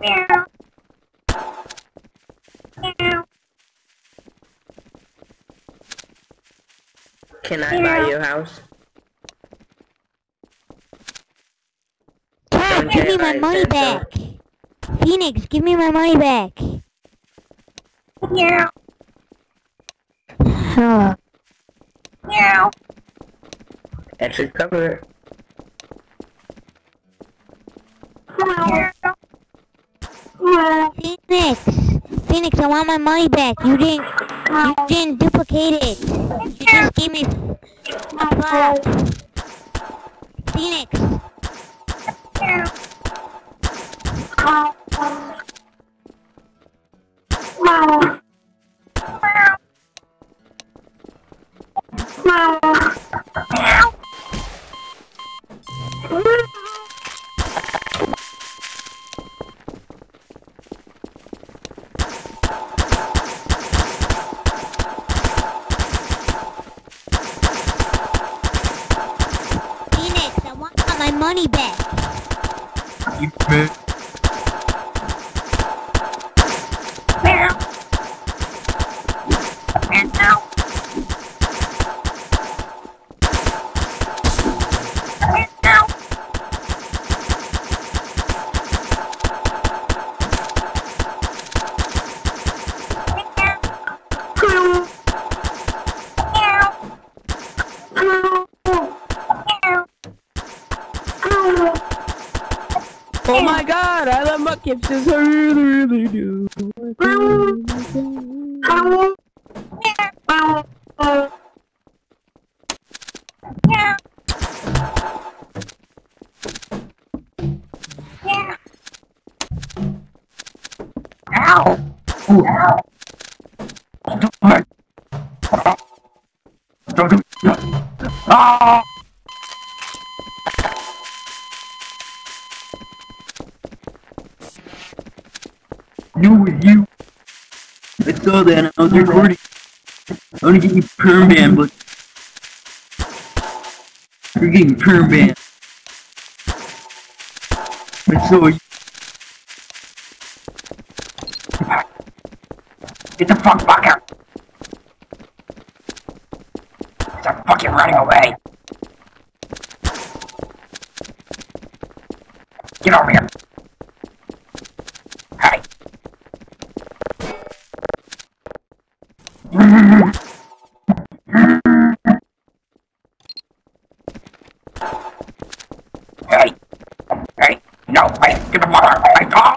Meow. Meow. Can I buy your house? Cat, Don't give me my money back. Phoenix, give me my money back. Meow. Oh, Meow. That should cover it. Meow. Meow. Phoenix, Phoenix, I want my money back. You didn't, you didn't duplicate it. You just gave me five. Phoenix, Meow. Money back. Oh my god, I love my gifts. I really, really do. Ow! Ow! Don't do Ah! Knew with you. I saw that and I was recording. I want to get you perm banned, but you're getting perm banned. I saw you. Get the fuck back out! Stop fucking running away! Get over here! Hey! Hey! Hey! No, wait! Get the fuck out! Hey, oh!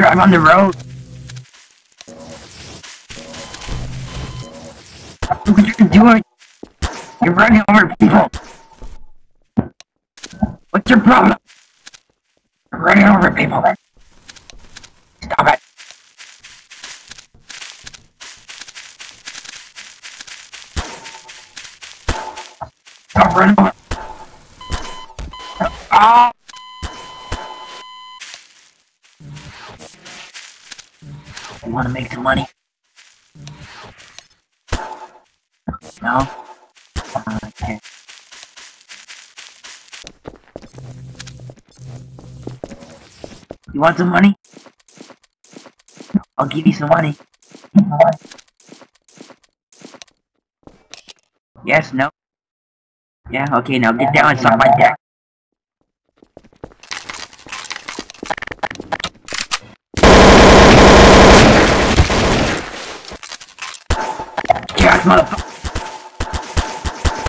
I'm on the road! What you're doing! You're running over people! What's your problem? You're running over people! Stop it! Running over! Ah! You wanna make some money? No? Okay. You want some money? I'll give you some money. Yes, no? Yeah, okay, now get down and suck my dick. Yes, motherfucker!